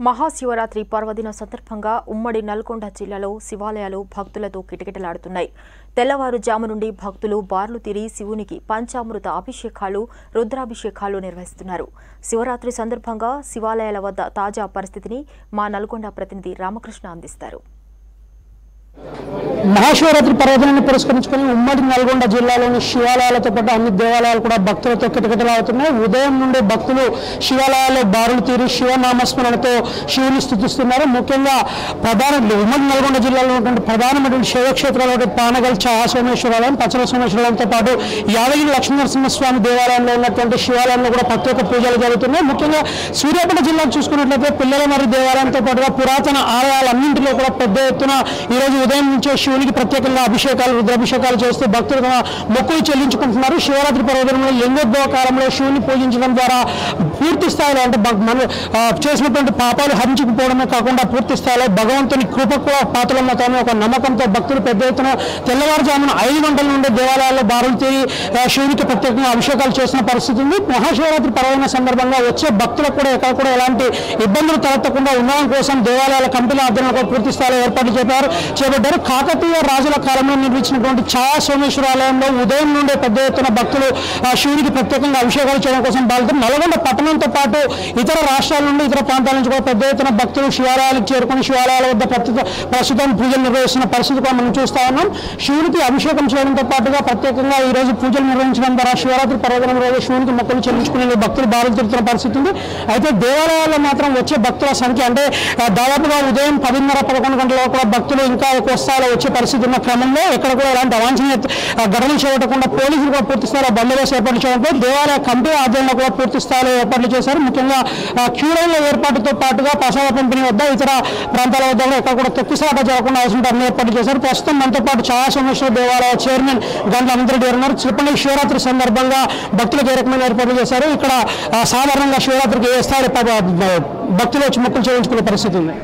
మహాశివరాత్రి పర్వదిన సందర్భంగా ఉమ్మడి నల్గొండ జిల్లాలో శివాలయాలు భక్తులతో కిటకిటలాడుతున్నాయి. తెల్లవారుజాము నుండి భక్తులు బార్లు తిరిగి శివునికి పంచామృత అభిషేకాలు రుద్రాభిషేకాలు నిర్వహిస్తున్నారు. శివరాత్రి సందర్భంగా శివాలయాల వద్ద తాజా పరిస్థితిని మా నల్గొండ ప్రతినిధి రామకృష్ణ అందిస్తారు. మహాశివరాత్రి పర్వదినాన్ని పురస్కరించుకొని ఉమ్మడి నల్గొండ జిల్లాలోని శివాలయాలతో పాటు అన్ని దేవాలయాలు కూడా భక్తులతో కిటకిటలాడుతున్నాయి. ఉదయం నుండి భక్తులు శివాలయాల్లో బారులు తీరి శివనామస్మరణతో శివుని స్థుతిస్తున్నారు. ముఖ్యంగా ప్రధాన ఉమ్మడి నల్గొండ జిల్లాలో ఉన్నటువంటి ప్రధానమైనటువంటి శివక్షేత్రాలు పానగల్ ఛాయా సోమేశ్వరాలయం పచ్చల సోమేశ్వరాలయంతో పాటు యాదగిరి లక్ష్మీనరసింహస్వామి దేవాలయంలో ఉన్నటువంటి శివాలయంలో కూడా ప్రత్యేక పూజలు జరుగుతున్నాయి. ముఖ్యంగా సూర్యాపేట జిల్లాను చూసుకున్నట్లయితే పిల్లల మరి దేవాలయంతో పాటుగా పురాతన ఆలయాలన్నింటిలో కూడా పెద్ద ఎత్తున ఈరోజు ఉదయం నుంచే శివునికి ప్రత్యేకంగా అభిషేకాలు రుద్రాభిషేకాలు చేస్తూ భక్తులు తమ మొక్కులు చెల్లించుకుంటున్నారు. శివరాత్రి పర్వదినంలో లింగోద్భవ కాలంలో శివుని పూజించడం ద్వారా పూర్తి స్థాయిలో అంటే మన చేసినటువంటి పాపాలు హరించుకుపోవడమే కాకుండా పూర్తి స్థాయిలో భగవంతుని కృప కూడా పాత్రలవుతామని ఒక నమ్మకంతో భక్తులు పెద్ద ఎత్తున తెల్లవారుజామున ఐదు గంటల నుండి దేవాలయాల్లో బారులు తీరి శివునికి ప్రత్యేకంగా అభిషేకాలు చేసిన పరిస్థితి ఉంది. మహాశివరాత్రి పర్వదిన సందర్భంగా వచ్చే భక్తులకు కూడా ఎక్కడ కూడా ఎలాంటి ఇబ్బందులు తలెత్తకుండా ఉండడం కోసం దేవాలయాల కమిటీల ఆధ్వర్యంలో పూర్తి స్థాయిలో ఏర్పాట్లు చేపారు చేపట్టారు. కాకతీయ రాజుల కాలంలో నిర్మించినటువంటి ఛాయా సోమేశ్వరాలయంలో ఉదయం నుండే పెద్ద ఎత్తున భక్తులు శివుడికి ప్రత్యేకంగా అభిషేకాలు చేయడం కోసం బాగుతారు నల్గొండ పట్టణంతో పాటు ఇతర రాష్ట్రాల నుండి ఇతర ప్రాంతాల నుంచి కూడా పెద్ద ఎత్తున భక్తులు శివాలయాలకు చేరుకుని శివాలయాల వద్ద ప్రస్తుత ప్రస్తుతం పూజలు నిర్వహిస్తున్న పరిస్థితి కూడా మనం చూస్తా ఉన్నాం. శివుడికి అభిషేకం చేయడంతో పాటుగా ప్రత్యేకంగా ఈ రోజు పూజలు నిర్వహించడం ద్వారా శివరాత్రి పర్వదినం రోజు శివునికి మొక్కలు చెల్లించుకునే భక్తులు బాధలు తిరుగుతున్న పరిస్థితి ఉంది. అయితే దేవాలయాల్లో మాత్రం వచ్చే భక్తుల సంఖ్య అంటే దాదాపుగా ఉదయం పదిన్నర పదకొండు గంటల కూడా భక్తులు ఇంకా ఒక వస్తాలో వచ్చే పరిస్థితి ఉన్న క్రమంలో ఎక్కడ కూడా ఎలాంటి అవాంఛనీయ ఘటనలు చేయకుండా పోలీసులు కూడా పూర్తి స్థాయిలో బందోబస్తు ఏర్పాటు చేయడంతో దేవాలయ కమిటీ ఆధ్వర్యంలో కూడా పూర్తి స్థాయిలో ఏర్పాట్లు చేశారు. ముఖ్యంగా క్యూలైన్ల ఏర్పాటుతో పాటుగా ప్రసాద పంపిణీ వద్ద ఇతర ప్రాంతాల వద్ద కూడా ఎక్కడ కూడా తొక్కిసాట జరగకుండా అవసరం అన్ని ఏర్పాటు చేశారు. ప్రస్తుతం మనతో పాటు చాలా సమస్యలు దేవాలయ చైర్మన్ గంటల అనంతరెడ్డి ఉన్నారు. చెప్పండి శివరాత్రి సందర్భంగా భక్తులకు ఏ రకమైన ఏర్పాట్లు చేశారు? ఇక్కడ సాధారణంగా శివరాత్రికి ఏ స్థాయి భక్తులు వచ్చి మొక్కులు చేయించుకునే పరిస్థితి ఉంది?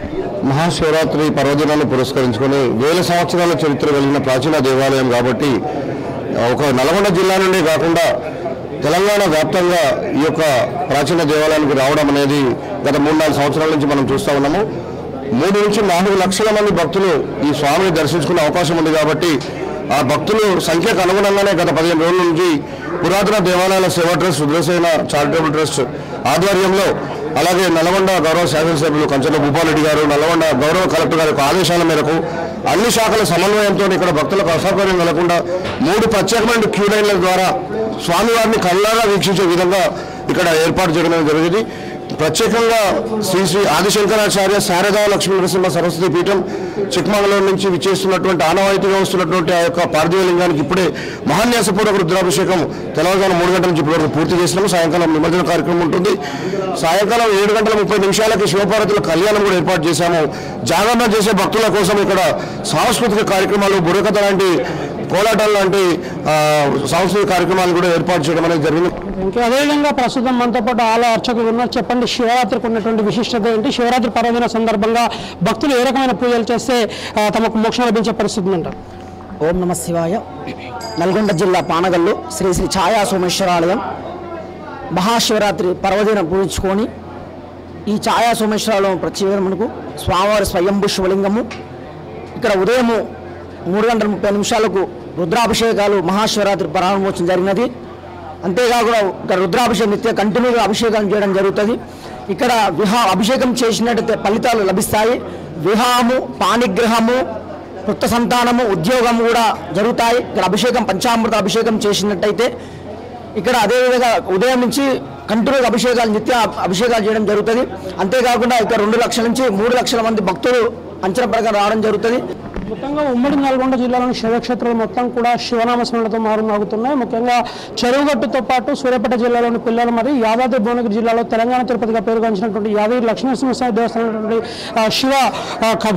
మహాశివరాత్రి పర్వదినాన్ని పురస్కరించుకొని వేల సంవత్సరాల చరిత్ర కలిగిన ప్రాచీన దేవాలయం కాబట్టి ఒక నల్గొండ జిల్లా నుండి కాకుండా తెలంగాణ వ్యాప్తంగా ఈ యొక్క ప్రాచీన దేవాలయానికి రావడం అనేది గత మూడు నాలుగు సంవత్సరాల నుంచి మనం చూస్తూ ఉన్నాము. మూడు నుంచి నాలుగు లక్షల మంది భక్తులు ఈ స్వామిని దర్శించుకునే అవకాశం ఉంది కాబట్టి ఆ భక్తులు సంఖ్యకు అనుగుణంగానే గత పదిహేను రోజుల నుంచి పురాతన దేవాలయాల సేవా ట్రస్ట్ రుద్రసేన చారిటబుల్ ట్రస్ట్ ఆధ్వర్యంలో అలాగే నల్గొండ గౌరవ శాసనసభ్యులు కంచెల భూపాలరెడ్డి గారు నల్గొండ గౌరవ కలెక్టర్ గారి ఆదేశాల మేరకు అన్ని శాఖల సమన్వయంతో ఇక్కడ భక్తులకు అసౌకర్యం కలగకుండా మూడు ప్రత్యేకమైన క్యూ లైన్ల ద్వారా స్వామివారిని కళ్ళారా వీక్షించే విధంగా ఇక్కడ ఏర్పాటు చేయడం జరిగింది. ప్రత్యేకంగా శ్రీ శ్రీ ఆదిశంకరాచార్య శారదా లక్ష్మీ నరసింహ సరస్వతి పీఠం చిక్మంగళూరు నుంచి విచ్చేస్తున్నటువంటి ఆనవాయితీగా వస్తున్నటువంటి ఆ యొక్క పార్థివలింగానికి ఇప్పుడే మహాన్యాసపూర్వక రుద్రాభిషేకం తెలంగాణ మూడు గంటల నుంచి ఇప్పటివరకు పూర్తి చేసినాము. సాయంకాలం నిమజ్జన కార్యక్రమం ఉంటుంది. సాయంకాలం ఏడు గంటల ముప్పై నిమిషాలకి శివపార్వతుల కళ్యాణం కూడా ఏర్పాటు చేశాము. జాగరణ చేసే భక్తుల కోసం ఇక్కడ సాంస్కృతిక కార్యక్రమాలు బుర్రకథ లాంటి కోలాటం లాంటి సాంస్కృతిక కార్యక్రమాలు కూడా ఏర్పాటు చేయడం అనేది జరిగింది. ఇంకా అదేవిధంగా ప్రస్తుతం మనతో పాటు ఆలయ అర్చకులు ఉన్నారు. చెప్పండి శివరాత్రికి ఉన్నటువంటి విశిష్టత ఏంటి? శివరాత్రి పర్వదిన సందర్భంగా భక్తులు ఏ రకమైన పూజలు చేస్తే తమకు మోక్షం లభించే పరిస్థితి ఉందంటారు? ఓం నమ శివాయ. నల్గొండ జిల్లా పానగల్లు శ్రీ శ్రీ ఛాయా సోమేశ్వరాలయం. మహాశివరాత్రి పర్వదినం పూజించుకొని ఈ ఛాయా సోమేశ్వరాలయం ప్రత్యేకమైన మనకు స్వామివారి స్వయంభు శివలింగము. ఇక్కడ ఉదయము మూడు గంటల ముప్పై నిమిషాలకు రుద్రాభిషేకాలు మహాశివరాత్రి ప్రారంభోత్సవం జరిగినది. అంతేకాకుండా ఇక్కడ రుద్రాభిషేకం నిత్య కంటిన్యూగా అభిషేకం చేయడం జరుగుతుంది. ఇక్కడ విహా అభిషేకం చేసినట్టయితే ఫలితాలు లభిస్తాయి. విహాము పాణిగ్రహము కొత్త సంతానము ఉద్యోగం కూడా జరుగుతాయి. ఇక్కడ అభిషేకం పంచామృత అభిషేకం చేసినట్టయితే ఇక్కడ అదేవిధంగా ఉదయం నుంచి కంటిన్యూగా అభిషేకాలు నిత్య అభిషేకాలు చేయడం జరుగుతుంది. అంతేకాకుండా ఇక్కడ రెండు లక్షల నుంచి మూడు లక్షల మంది భక్తులు అంచనా ప్రకారం రావడం జరుగుతుంది. మొత్తంగా ఉమ్మడి నల్గొండ జిల్లాలోని శివక్షేత్రాలు మొత్తం కూడా శివనామ స్మరణతో మారుమోగుతున్నాయి ముఖ్యంగా చెరువుగట్టుతో పాటు సూర్యాపేట జిల్లాలోని పిల్లలు మరియు యాదాద్రి భువనగిరి జిల్లాలో తెలంగాణ తిరుపతిగా పేరుగాంచినటువంటి యాదగిరి లక్ష్మీనరసింహస్వామి దేవస్థానం శివ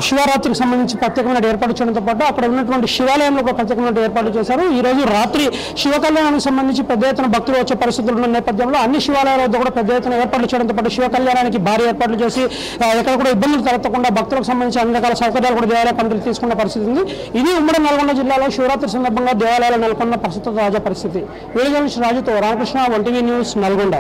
శివరాత్రికి సంబంధించి ప్రత్యేకమైన ఏర్పాటు చేయడంతో పాటు అక్కడ ఉన్నటువంటి శివాలయంలో ఒక ప్రత్యేకమైన ఏర్పాటు చేశారు. ఈ రోజు రాత్రి శివ కళ్యాణానికి సంబంధించి పెద్ద ఎత్తున భక్తులు వచ్చే పరిస్థితులు ఉన్న నేపథ్యంలో అన్ని శివాలయాల వద్ద కూడా పెద్ద ఎత్తున ఏర్పాట్లు చేయడంతో పాటు శివ కళ్యాణానికి భారీ ఏర్పాట్లు చేసి ఆ, ఎక్కడ కూడా ఇబ్బందులు తలెత్తకుండా భక్తులకు సంబంధించి అన్ని రకాల సౌకర్యాలు కూడా దేవాలయ కమిటీలు తీసుకున్న పరిస్థితి ఉంది. ఇది ఉమ్మడి నల్గొండ జిల్లాలో శివరాత్రి సందర్భంగా దేవాలయాలు నెలకొన్న ప్రస్తుత తాజా పరిస్థితి. వీడియో రాజుతో రామకృష్ణ వంటివి న్యూస్ నల్గొండ.